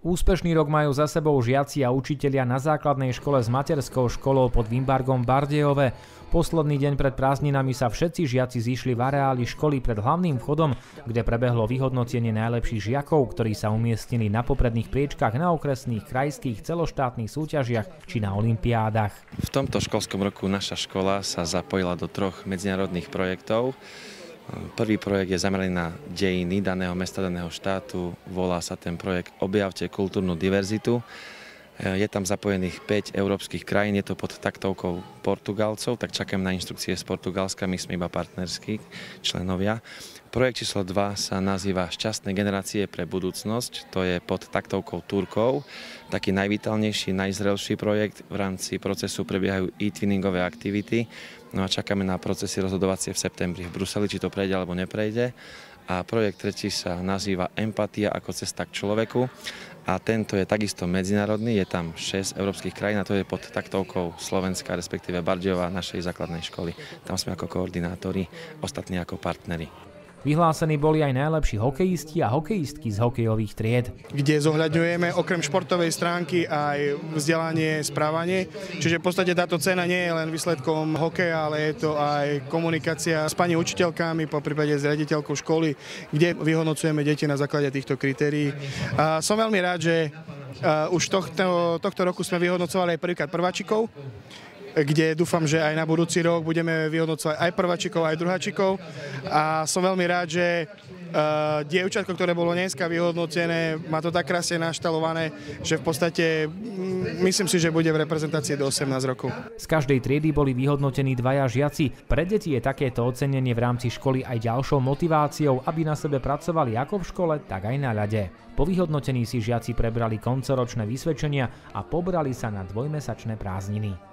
Úspešný rok majú za sebou žiaci a učitelia na základnej škole s materskou školou pod Vimbargom Bardejove. Posledný deň pred prázdninami sa všetci žiaci zišli v areáli školy pred hlavným vchodom, kde prebehlo vyhodnotenie najlepších žiakov, ktorí sa umiestnili na popredných priečkách na okresných, krajských, celoštátnych súťažiach či na olimpiádach. V tomto školskom roku naša škola sa zapojila do troch medzinárodných projektov. Prvý projekt je zameraný na dejiny daného mesta, daného štátu. Volá sa ten projekt Objavte kultúrnu diverzitu. Je tam zapojených 5 európskych krajín, je to pod taktovkou Portugalcov, tak čakám na inštrukcie z Portugalska, my sme iba partnerskí členovia. Projekt číslo 2 sa nazýva Šťastné generácie pre budúcnosť, to je pod taktovkou Turkov, taký najvítálnejší, najzrelší projekt. V rámci procesu prebiehajú e-twinningové aktivity, no a čakáme na procesy rozhodovacie v septembri v Bruseli, či to prejde alebo neprejde. A projekt tretí sa nazýva Empatia ako cesta k človeku a tento je takisto medzinárodný, je tam 6 európskych krajín a to je pod taktovkou Slovenska, respektíve Bardiova, našej základnej školy. Tam sme ako koordinátori, ostatní ako partneri. Vyhlásení boli aj najlepší hokejisti a hokejistky z hokejových tried. Kde zohľadňujeme okrem športovej stránky aj vzdelanie, správanie. Čiže v podstate táto cena nie je len výsledkom hokeja, ale je to aj komunikácia s pani učiteľkami, po prípade s riaditeľkou školy, kde vyhodnocujeme deti na základe týchto kritérií. A som veľmi rád, že už tohto, tohto roku sme vyhodnocovali aj prvýkrát prváčikov kde dúfam, že aj na budúci rok budeme vyhodnocovať aj prváčikov, aj druháčikov. A som veľmi rád, že Uh, dievčatko, ktoré bolo dneska vyhodnotené, má to tak krásne naštalované, že v podstate mm, myslím si, že bude v reprezentácii do 18 rokov. Z každej triedy boli vyhodnotení dvaja žiaci. Pre deti je takéto ocenenie v rámci školy aj ďalšou motiváciou, aby na sebe pracovali ako v škole, tak aj na ľade. Po vyhodnotení si žiaci prebrali koncoročné vysvedčenia a pobrali sa na dvojmesačné prázdniny.